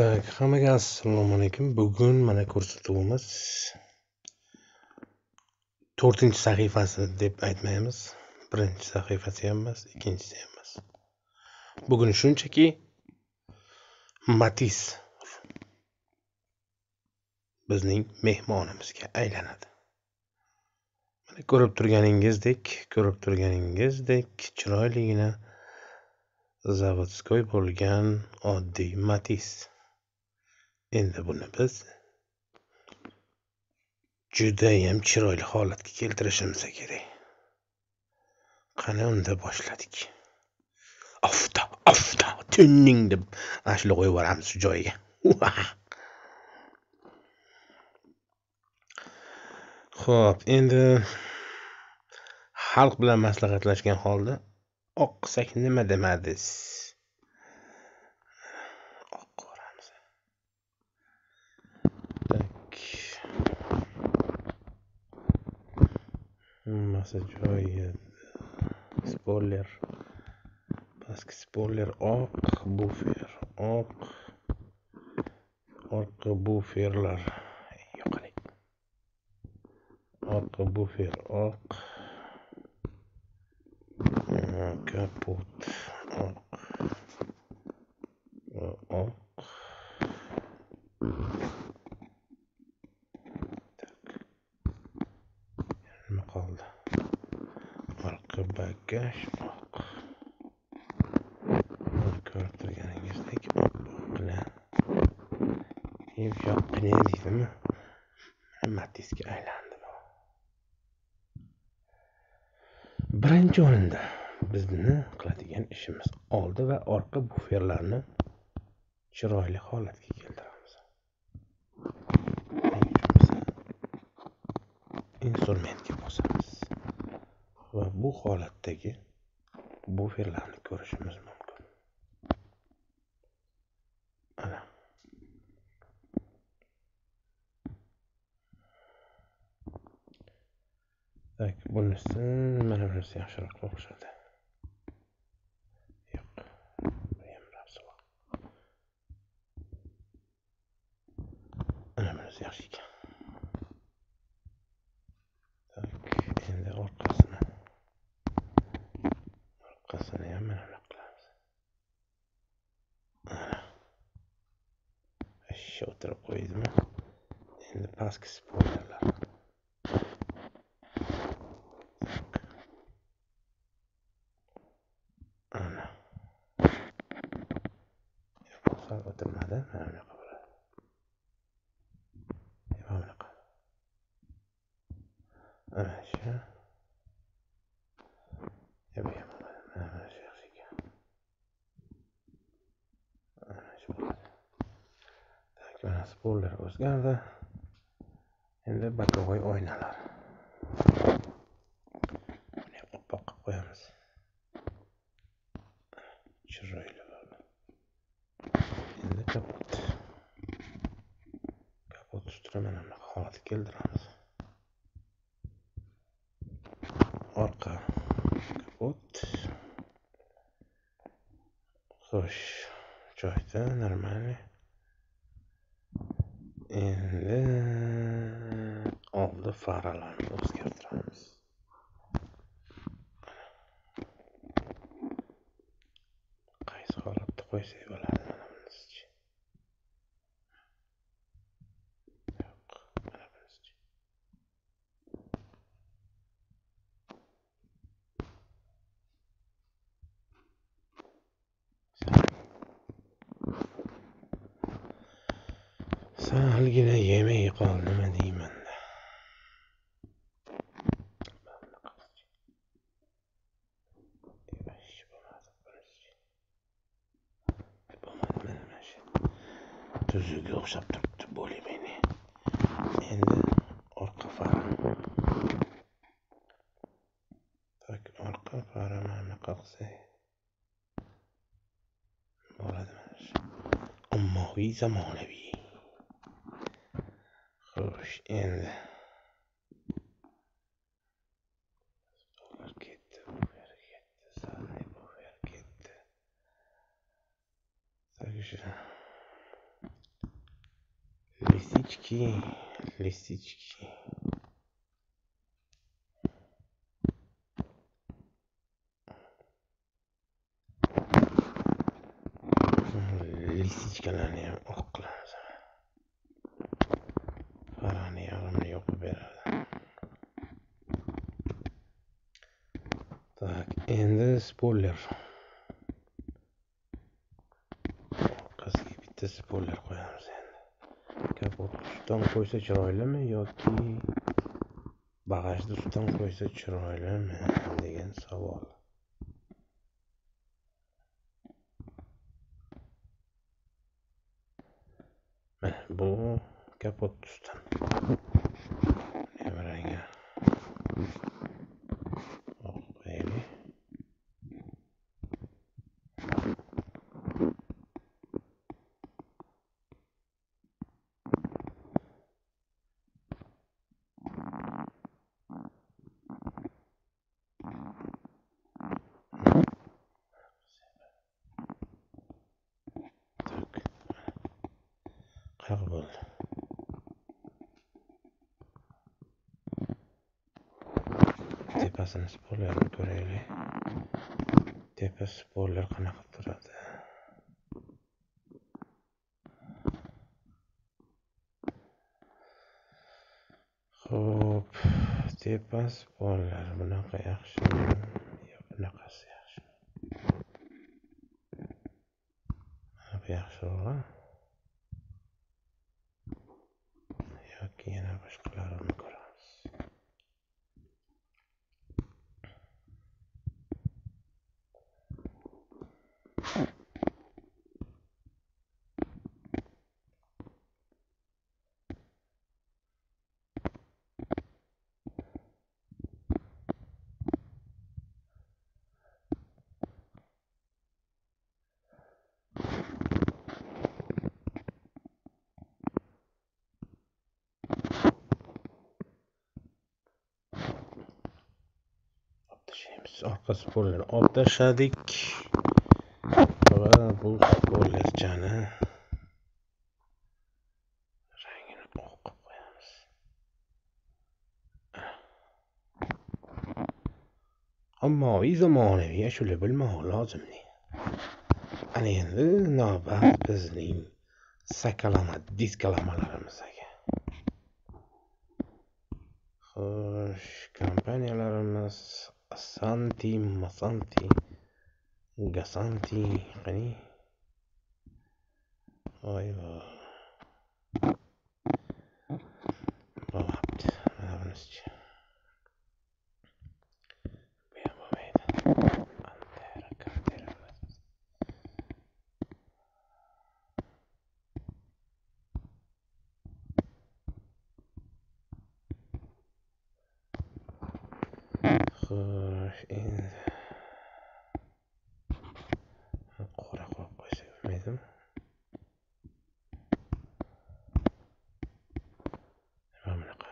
Так, hammaga assalomu alaykum. Bugun mana ko'rsatuvimiz to'rtinchi sahifasi deb aytmaymiz. Birinchi sahifasi ham emas, ikkinchisi ham emas. Bugun shunchaki Matiz bizning mehmonimizga aylanadi. Mana ko'rib turganingizdek, ko'rib turganingizdek chiroyligina zavodskoy bo'lgan oddiy Matiz. Endi buni biz judayam chiroyli holatga keltirishimiz kerak. Qani unda boshladik. Afta, afta, tunning deb ashula qo'yib yuboramiz shu joyiga. Xo'p, endi xalq bilan maslahatlashgan holda oqsak nima demadingiz? Massa joyi. Spoiler. Pastki spoiler oq, bufer oq. Orqa buferlar yo'qolik. Orqa bufer oq. Kaput Orqa shundoq. Ko'rib turganingizdek oq bilan yumshoqqina deydimi? Matizga aylandi bu. Birinchi o'rinda bizni qiladigan ishimiz oldi va orqa buferlarni chiroyli holatga keltiramiz. Instrumentga bosamiz va bu holat holatdagi buferlarni ko'rishimiz mumkin. Ana. Tak, bunisi mana bunisi yaxshiroq o'xshadi. قصنيان من الأقلاص آه. الشوتر قويدما in the past spoiler. أنا. يفصل قدام هذا ما عمل قبل. يبقى عمل قبل أنا هشام Tak, o'zgardi. Endi bokovой oynalar. Buni oppoq qilib qo'yamiz. Chiroyli bo'ldi. Endi kapot. Kapot ustini mana bunaqa holatga keltiramiz. Orqa kapot. Xo'sh, joyida нормальный Endi oldi faralarni o'zgartiramiz. halgina yemay qol nima deyman tuzuga o'xshab turibdi bo'limeni endi orqa fara orqa faramani qaqsak bo'ladi mana shu ommaviy zamonaviy bo'sh endi листички. лисички endi spoiler. Orqasiga bitta spoiler qo'yamiz endi. Kapot ustidan qo'ysa chiroylimi yoki bag'ajni ustidan qo'ysa chiroylimi degan savol. bu kapot ustidan mazini sporlarni ko'raylik tepa sporlar qanaqa turadi ho'p tepa spoiler bunaqa yaxshimi yo bunaqasi yaxshimi bunaqa yaxshiroq a orqa spoilerni olib tashladik va bu spoilerchani rangini oq qilib qo'yamiz ommaviy zamonaviy ashula bilmog'i lozimli ana endi navbat bizning sakalama diskalamalarimizga xo'sh kompaniyalarimiz أسانتي مصنتي قصنتي غني. أيوه qora qilib qo'ysak bo'lmaydimi nima bunaqa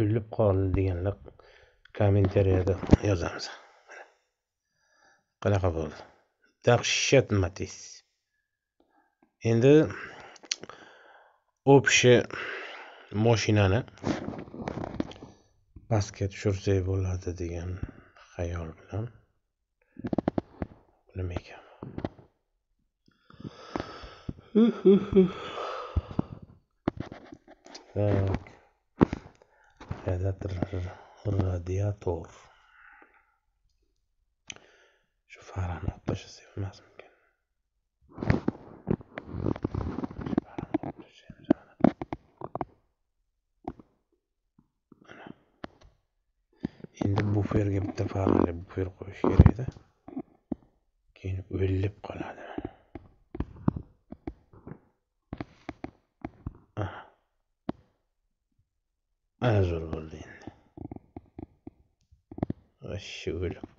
o'lib qoldi deganlar kommentariyada yozamiz qanaqa bo'ldi? Dahshat matiz. Endi общий moshinani pastga tushirsak bo'ladi degan xayol bilan. Nima ekan? Так radiator radiator. Shu farani olib tashlasak bo'lmasmi ko'yib qo'yish kerak edi keyin o'llab qoladi ana zo'r bo'ldi endi g'ashsha o'lib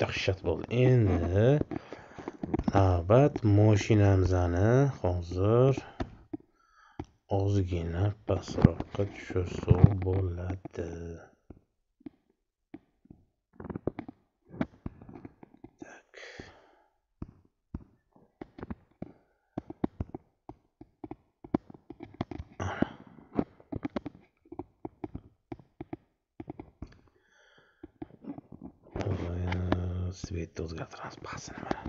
dahshat bo'ldi. Endi navbat moshinamizni hozir ozgina pastroqqa tushirsa bo'ladi. Sveit Yozgat Rasbasini mana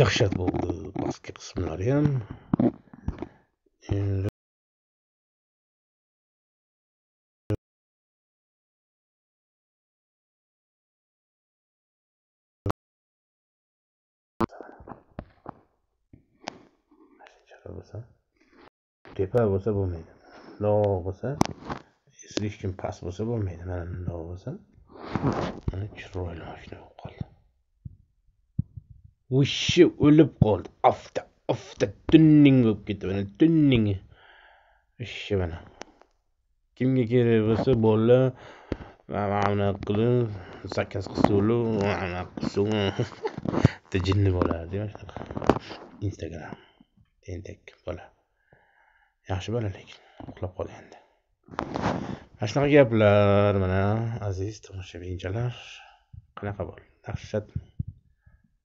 dahshat bo'ldi pastki qismlari ham endi bo'lsa tepa bo'lsa bo'lmaydi mundoq bo'lsa hech kim past bo'lsa bo'lmaydi mana mundoq bo'lsa. Chiroyli mashina bo'lib qoldi. Voобще o'lib qoldi. Afta afta tunning bo'lib ketdi. Mana tunning. Вообще mana. Kimga kerak bo'lsa bolalar mana bunaqa qilib zakaz qilsanglar mana qilsin. Bitta jinni bo'lardi shunaqa instagram. Tentak bola. Yaxshi bola lekin uxlab qolgandi. Shunaqa gaplar mana aziz tomoshabinchalar qanaqa bo'ldi dahshat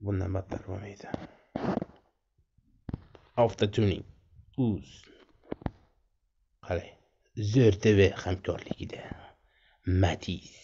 bundan battar bo'lmaydi avtotuning uz qalay zo'r tv hamkorligida matiz